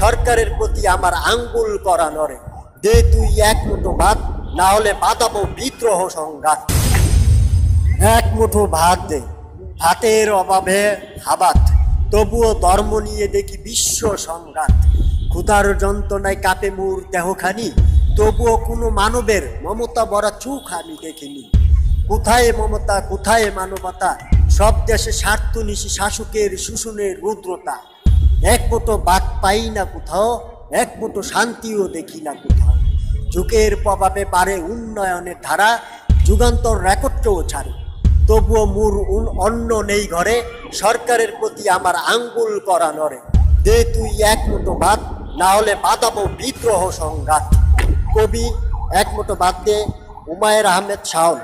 সরকারের প্রতি আমার আঙ্গুল করা নরে দে তুই এক মুঠো ভাত, না হলে বাঁধাবো বিদ্রোহ সংঘাত। এক মুঠো ভাত দে, ভাতের অভাবে হাবাত তবুও ধর্ম নিয়ে দেখি বিশ্ব সংঘাত। ক্ষুধার যন্ত্রণায় কাপে মুর দেহখানি। তবুও কোনো মানবের মমতা বড়া চোখ আমি দেখিনি। কোথায় মমতা, কোথায় মানবতা? সব দেশে স্বার্থ নিশি শাসকের শোষণের রুদ্রতা। এক মুঠো বাদ পাই না কোথাও, এক মুঠো শান্তিও দেখি না কোথাও। যুগের প্রভাবে পারে উন্নয়নের ধারা, যুগান্তর রেকর্ডকেও ছাড়ে। তবুও মুর অন্ন নেই ঘরে, সরকারের প্রতি আমার আঙ্গুল করা নরে দে তুই এক মুঠো ভাত না হলে বাঁধাবো বিদ্রোহ সংঘাত। কবি, এক মুঠো ভাত দে, উমায়ের আহমেদ শাওন।